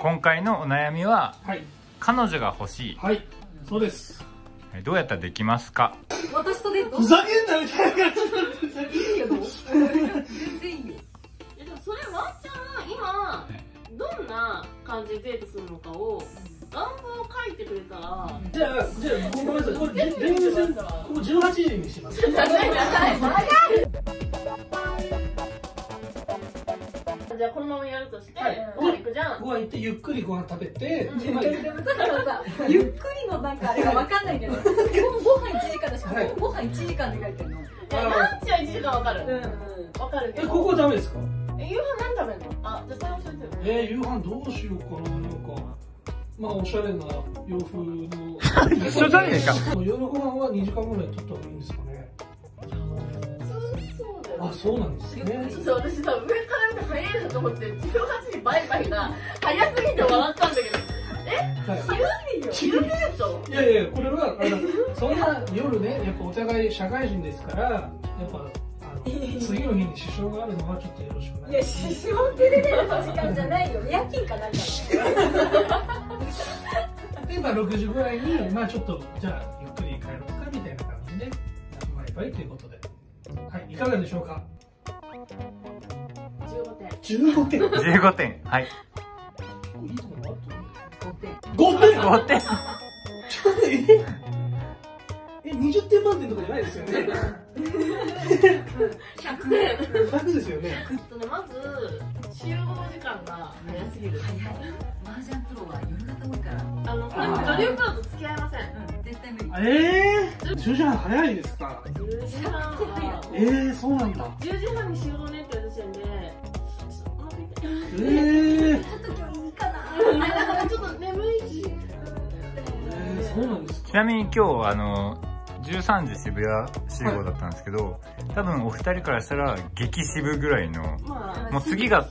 今回のお悩みははい。彼女が欲しい。はい。そうです。はいどうやったらできますか？私とデートふざけんなみたいな感じ全然いいよ。えでもそれワンちゃん今どんな感じでデートするのかを願望を書いてくれたらじゃあじゃあごめんなさい。これ電源線ここ18時にします。長い長いじゃあこのままやるとして、はい。ご飯行くじゃん。ご飯行ってゆっくりご飯食べて、うん。まあでもさだからさゆっくりのなんかあれが分かんないけどご飯1時間だしはい。ご飯1時間って書いてるの。い。やランチは1時間わかる。うんうんわかるけど。えここはダメですか？え夕飯何食べるの？あじゃあそれ教えてよえー、夕飯どうしようかななんか。まあおしゃれな洋風の。一緒じゃねえか。夜ご飯は2時間ぐらい取った方がいいんですかね。そうだよあそうなんですね。そう私さ上早いなと思って18時バイバイが早すぎて笑ったんだけど。はい昼いよ昼デートいやいやこれはあのそんな夜ねやっぱお互い社会人ですからやっぱ次の日に支障があるのはちょっとよろしくない。いや支障ってレベルの時間じゃないよ。夜勤かなんかで。まあ6時ぐらいにまあちょっとじゃあゆっくり帰ろうかみたいな感じでバイバイということで。はいいかがでしょうか？15点15点。結15点。はい。構いいところあると思5点う5点5点ええ20点満点とかじゃないですよね。100点100ですよね。えっとねまず集合時間が早すぎる。早い麻雀プロは夜型多いから。あのこれ女流プロと付き合いません。うん。絶対無理。ええー、10時半早いですか。10時半。はええー、そうなんだ。10時半に集合ねって言われた時点でええー、ちょっと今日いいかなあだからちょっと眠いしえー、そうなんですかちなみに今日あの13時渋谷集合だったんですけど、多分お二人からしたら激渋ぐらいのまあもう次がうん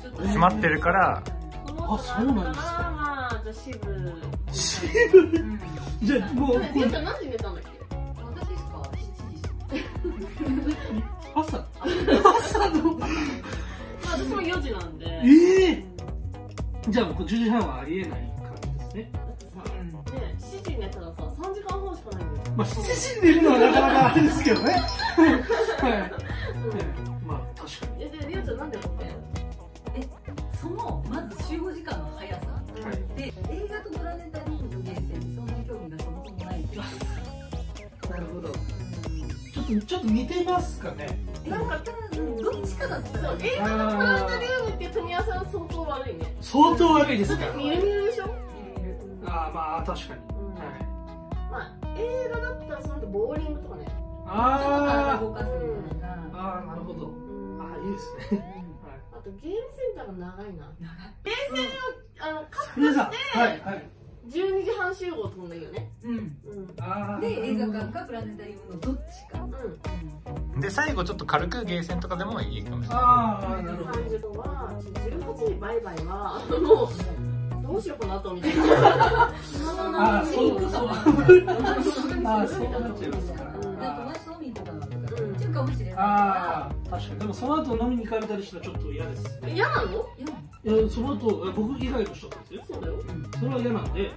ちょっと詰まってるから。このあそうなんですか。まあじゃあ渋。渋うん。じゃあもうねりおちゃん何時に寝たん私も4時なんで。ええー、じゃあ僕10時半はありえない感じですね。だってさね7時に寝たらさ3時間半しかないんだよ。まあ7時に寝るのはなかなかあれですけどね。はい、はい、まあ確かに。えでりおちゃんなんで起きてんのそのまず集合時間の速さ。はい。で映画とプラネタリウムとゲーセンにそんな興味がそもそもないっていう。なるほど。ちょっとちょっと似てますかね。なんかうんどっちかだったらそう映画とプラネタリウムっていう組み合わせは相当悪いね。相当悪いですか見る見るでしょ？ああまあ確かに、うん。はい。まあ映画だったらその後ボーリングとかね。あ動かすみたいあな。ああなるほど。うん。ああいいですね。はい。あとゲームセンターが長いな。長い。ゲームセンあのカットしてはいはい。12時半集合とかもいいよね。うん。うん。ああで映画館かプラネタリウムのどっちか。うんで最後ちょっと軽くゲーセンとかでもいいかもしれない。ああなるほど。30度は18時バイバイはもうどうしようかなとみたいなああそうそうああそうなっちゃいますか。で友達と飲みに行こうか。なとか言っちゃうか。もしれないああ確かに。でもその後飲みに行かれたりしたらちょっと嫌です嫌なのいやいやその後僕以外の人ですよそうだよそれは嫌なんで。だ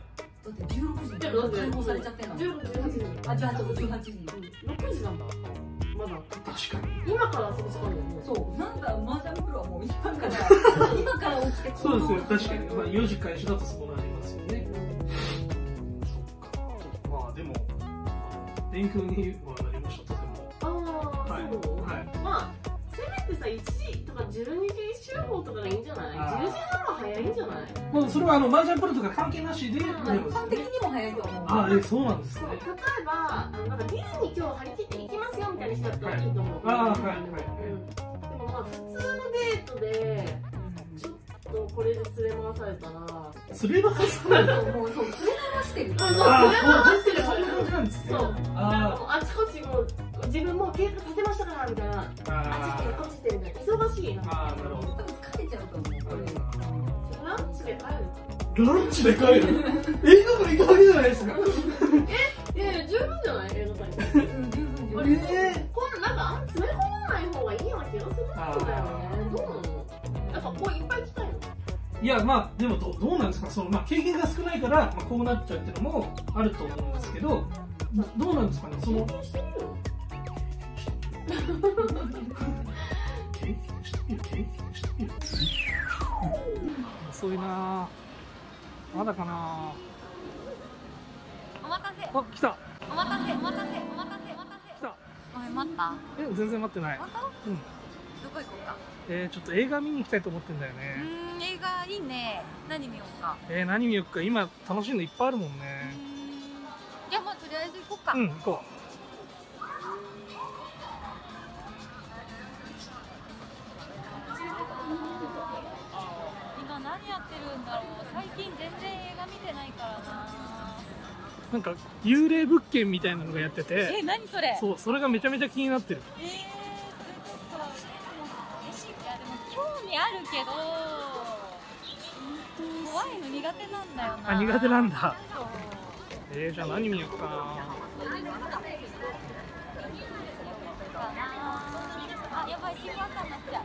って16時にでもだって。通報されちゃってんの。16時18時あじゃあ18時。に6時なんだまだ確かに。今から遊ぶ時間だよねそう。なんか麻雀プロはもう今から 今から起きてそうですよ。確かに、まあ、4時開始だとそうなりますよね。そっか。まあでも勉強にはなりました。とても。ああはい。そう。はい。まあせめてさ1時とか12時集合とかもうそれはあの麻雀プロとか関係なしで、うん一般的にも早いと思うあえそうなんですねそう例えばあのなんかディズニー今日張り切って行きますよみたいな人だったらいいと思う、ああはいはいうん、でもまあ普通のデートでちょっとこれで連れ回されたら釣ればかさないもうそう連れ回してる。あそうあ連れ回あしてる。そういう感じなんですね。そう。ああちこちもう自分もう計画立てましたからみたいな。ああっち行ってこっち行ってみたいな。忙しいな。ああなるほど。多分疲れちゃうと思うランチで帰る？ランチで帰る？映画館行っただけじゃないですか？いやいや十分じゃない？映画館にうん十分十こ分。ええこんなんかあんま詰め込まない方がいいような気がするんだよね。どうなの？やっぱこういっぱい来たいの？いやまあでもどどうなんですか？その、まあ、経験が少ないから、まあ、こうなっちゃうっていうのもあると思うんですけどどどうなんですかね？その経験してみる経験してみる遅いな。まだかな。お待たせ。あ来た。お待たせお待たせお待たせ。お待たせ来た。お前待った？え全然待ってない。本当？うん。どこ行こうか？えー、ちょっと映画見に行きたいと思ってんだようね。ーん映画いいね。何見ようか？えー、何見よっか。今楽しいのいっぱいあるもんね。ん。じゃあまあとりあえず行こうか、うん行こ今何やってるんだろう。最近全然映画見てないからな。うなんか幽霊物件みたいなのがやってて。え何それ？そうそれがめちゃめちゃ気になってる。えー、それちょっといやでも興味あるけど怖いの苦手なんだよな。あ苦手なんだ。えー、じゃあ何見ようかな。あやばい新聞になっちゃう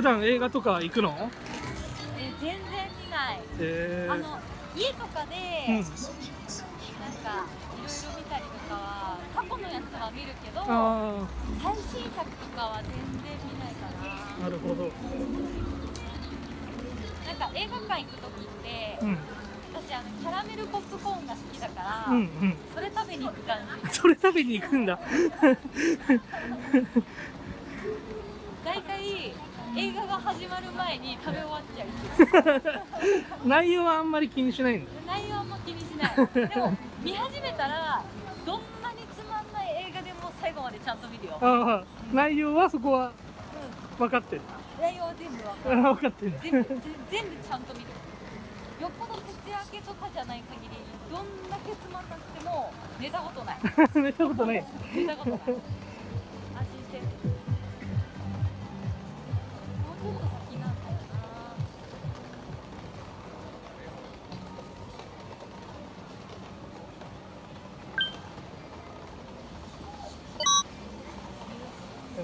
普段映画とか行くの？え全然見ない。えー、あの家とかで、うん。なんかいろいろ見たりとかは過去のやつは見るけどあ最新作とかは全然見ないかあなるほど。ななんか映画館行く時って、うん。私あのキャラメルポップコーンが好きだから、うんうん。それ食べに行く感じ それ食べに行くんだ。大体映画が始まる前に食べ終わっちゃう。内容はあんまり気にしないんだ内容はあんま気にしない。でも見始めたらどんなにつまんない映画でも最後までちゃんと見るよ、ああ内容はそこは分かってる。うん、内容は全部分か ってる全部全全部ちゃんと見る。よっぽど徹夜明けとかじゃない限りどんだけつまんなくても寝たことない。寝たことない。寝たことない。安心して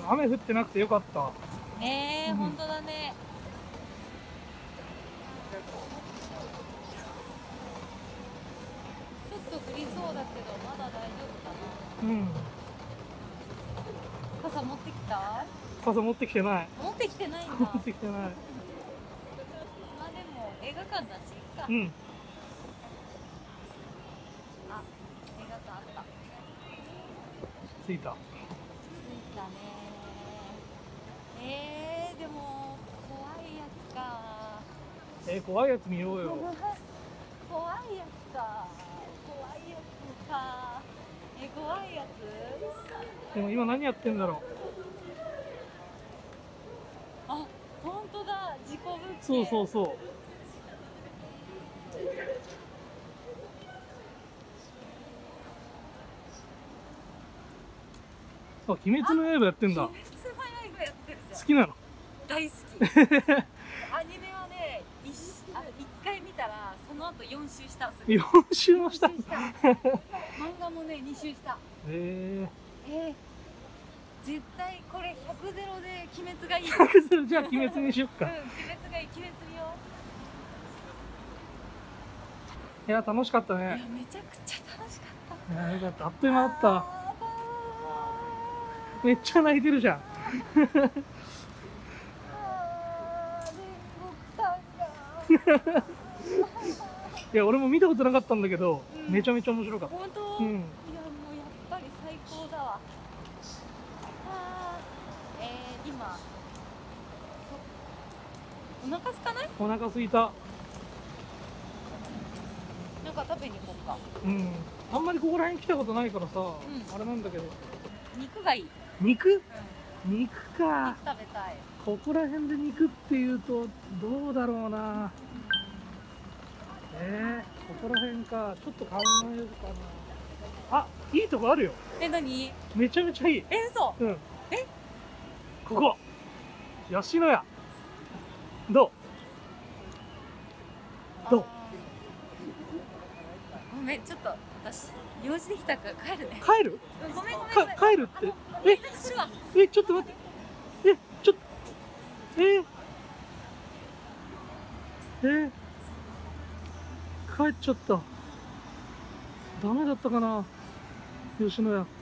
雨降ってなくてよかった。ねえ、うん。本当だね。ちょっと降りそうだけどまだ大丈夫かうん。な傘持ってきた？傘持ってきてない。持ってきてないんだ。持ってきてない。まあでも映画館だしいっか、うん。あ映画館あった。着いたねえー、でも怖いやつかえー、怖いやつ見ようよ。怖いやつか。怖いやつか。え怖いやつ？でも今何やってんだろあ本当だ。事故物う件。そうそうそう。あ鬼滅の刃やってんだ。鬼滅の刃やってるじゃん好きなの。大好き アニメはね一あ一回見たらその後4周した。する4周もした。漫画もね2周した。ええー、絶対これ100ゼロで鬼滅がいい。ー、じゃあ鬼滅にしよっうんか鬼滅がいい鬼滅見よ。いや楽しかったういやねめちゃくちゃ楽しかった。いやよかった。あっという間だった。あめっちゃ泣いてるじゃん。ーあー煉獄さんがいや俺も見たことなかったんだけど、うん。めちゃめちゃ面白かった。本当、うん。いやもうやっぱり最高だわ。あーえー、今。そお腹空かない？お腹すいた。なんか食べに行こうか。うん。あんまりここら辺来たことないからさ、ん。あれなんだけど。肉がいい、肉？うん、肉か。肉食べたい。ここら辺で肉っていうとどうだろうなえー、ここら辺か。ちょっと買うのよかなあいいとこあるよ。え何？めちゃめちゃいい。えそうん。え？ここ。吉野家どう？どう？ごめん。ちょっと私用事できたから帰るね。帰る？ごめんごめん帰るって。え？えちょっと待って。えちょっとえ？ー、え？ー帰っちゃった。ダメだったかな吉野家。